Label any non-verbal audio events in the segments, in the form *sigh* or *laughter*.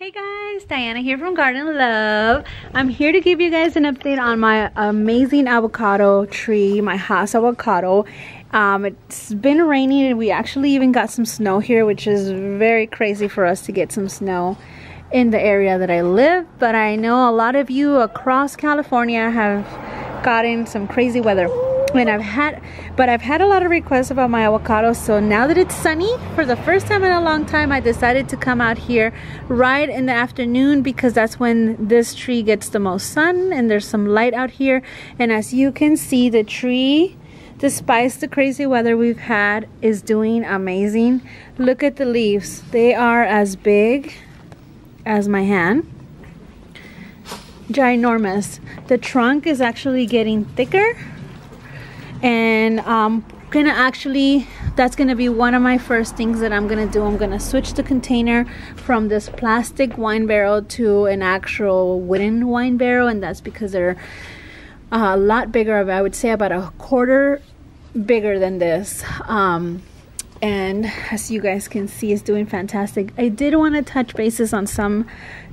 Hey guys, Diana here from Garden Love. I'm here to give you guys an update on my amazing avocado tree, my Hass avocado. Um, it's been raining and we actually even got some snow here, which is very crazy for us to get some snow in the area that I live. But I know a lot of you across California have gotten some crazy weather and I've had but I've had a lot of requests about my avocado so now that it's sunny for the first time in a long time I decided to come out here right in the afternoon because that's when this tree gets the most sun and there's some light out here. And as you can see the tree despite the crazy weather we've had is doing amazing. Look at the leaves. They are as big as my hand. Ginormous. The trunk is actually getting thicker and I'm gonna actually that's gonna be one of my first things that I'm gonna do. I'm gonna switch the container from this plastic wine barrel to an actual wooden wine barrel and that's because they're a lot bigger I would say about a quarter bigger than this. Um, and as you guys can see it's doing fantastic. I did want to touch bases on some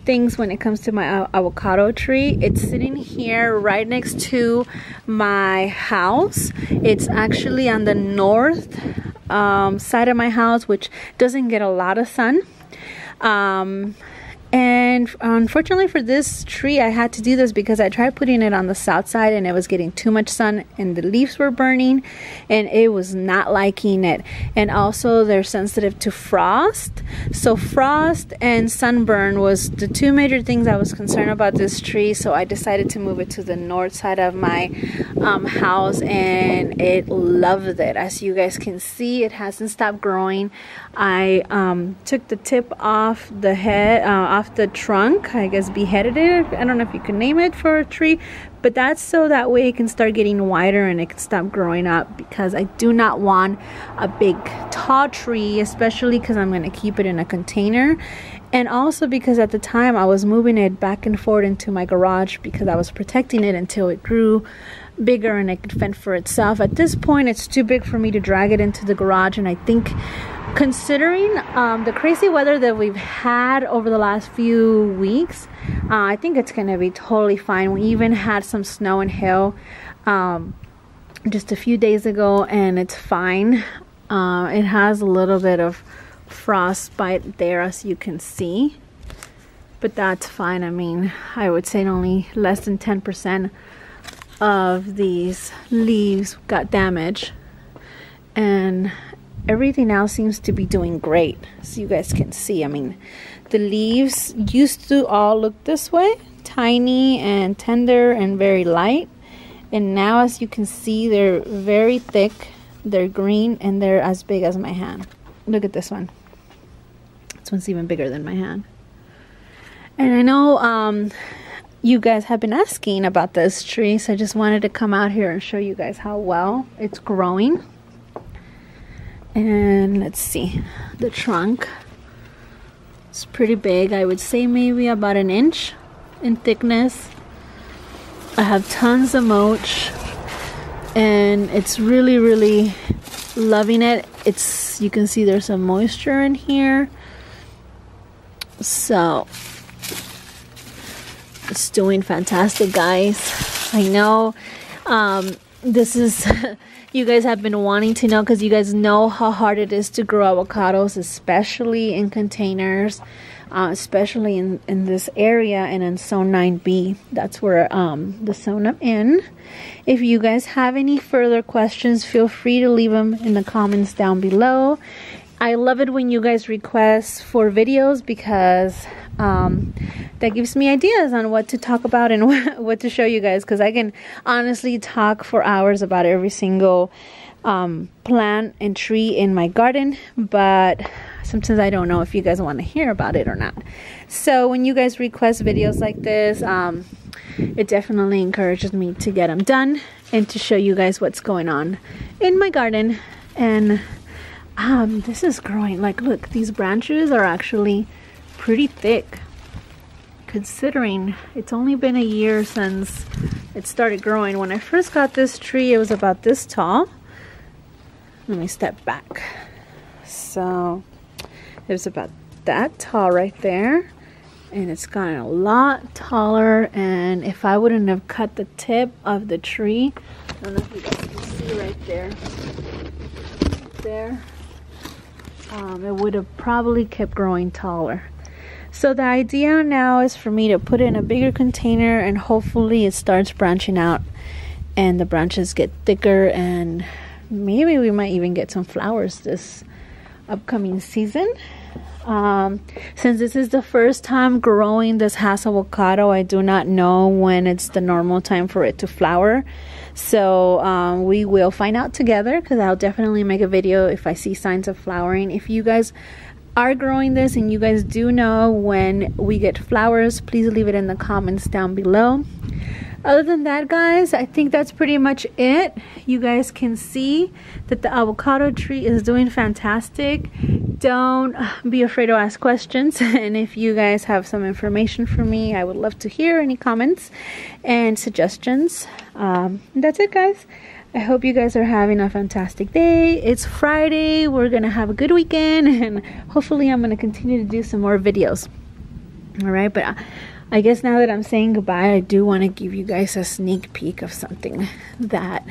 things when it comes to my avocado tree. It's sitting here right next to my house. It's actually on the north um, side of my house which doesn't get a lot of sun. Um, and unfortunately for this tree I had to do this because I tried putting it on the south side and it was getting too much sun and the leaves were burning and it was not liking it. And also they're sensitive to frost. So frost and sunburn was the two major things I was concerned about this tree. So I decided to move it to the north side of my um, house and it loved it. As you guys can see it hasn't stopped growing. I um, took the tip off the head uh, off the trunk I guess beheaded it. I don't know if you can name it for a tree but that's so that way it can start getting wider and it can stop growing up because I do not want a big tall tree especially because I'm going to keep it in a container. And also because at the time I was moving it back and forth into my garage because I was protecting it until it grew bigger and it could fend for itself. At this point it's too big for me to drag it into the garage and I think considering um, the crazy weather that we've had over the last few weeks uh, I think it's gonna be totally fine. We even had some snow and hail um, just a few days ago and it's fine. Uh, it has a little bit of frostbite there as you can see. But that's fine. I mean I would say only less than 10% of these leaves got damaged. And everything else seems to be doing great so you guys can see. I mean the leaves used to all look this way tiny and tender and very light and now as you can see they're very thick they're green and they're as big as my hand. Look at this one. This one's even bigger than my hand. And I know um, you guys have been asking about this tree so I just wanted to come out here and show you guys how well it's growing and let's see. The trunk it's pretty big. I would say maybe about an inch in thickness. I have tons of mulch and it's really really loving it. It's you can see there's some moisture in here. So it's doing fantastic guys. I know um, this is *laughs* you guys have been wanting to know because you guys know how hard it is to grow avocados especially in containers uh, especially in, in this area and in zone 9b that's where um, the zone I'm in. If you guys have any further questions feel free to leave them in the comments down below. I love it when you guys request for videos because um, that gives me ideas on what to talk about and *laughs* what to show you guys because I can honestly talk for hours about every single um, plant and tree in my garden but sometimes I don't know if you guys want to hear about it or not. So when you guys request videos like this um, it definitely encourages me to get them done and to show you guys what's going on in my garden. And um, this is growing. Like look these branches are actually pretty thick considering it's only been a year since it started growing. When I first got this tree, it was about this tall. Let me step back. So it was about that tall right there. and it's gotten a lot taller and if I wouldn't have cut the tip of the tree I don't know if you guys can see right there there um, it would have probably kept growing taller so the idea now is for me to put it in a bigger container and hopefully it starts branching out and the branches get thicker and maybe we might even get some flowers this upcoming season um, since this is the first time growing this Hass avocado, I do not know when it's the normal time for it to flower. So um, we will find out together because I'll definitely make a video if I see signs of flowering. If you guys are growing this and you guys do know when we get flowers, please leave it in the comments down below. Other than that guys i think that's pretty much it. You guys can see that the avocado tree is doing fantastic. Don't be afraid to ask questions. *laughs* And if you guys have some information for me i would love to hear any comments and suggestions. Um, that's it guys I hope you guys are having a fantastic day. It's Friday. We're going to have a good weekend *laughs* and hopefully I'm going to continue to do some more videos. All right, but uh, I guess now that I'm saying goodbye, I do want to give you guys a sneak peek of something that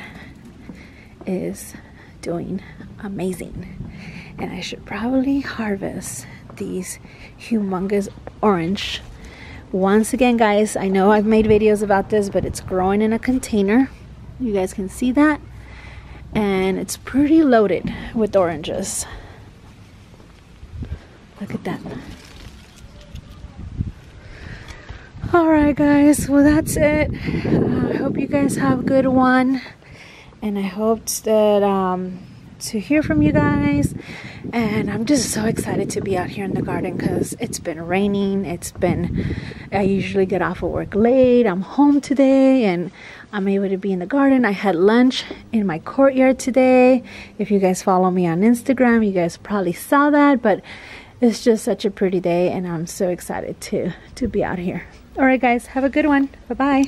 is doing amazing. And I should probably harvest these humongous orange. Once again, guys, I know I've made videos about this, but it's growing in a container. You guys can see that. And it's pretty loaded with oranges. Look at that. Alright guys, well that's it. Uh, I hope you guys have a good one. And I hope that um, to hear from you guys. And I'm just so excited to be out here in the garden because it's been raining. It's been, I usually get off of work late. I'm home today and I'm able to be in the garden. I had lunch in my courtyard today. If you guys follow me on Instagram, you guys probably saw that. But it's just such a pretty day and I'm so excited to, to be out here. All right, guys, have a good one. Bye-bye.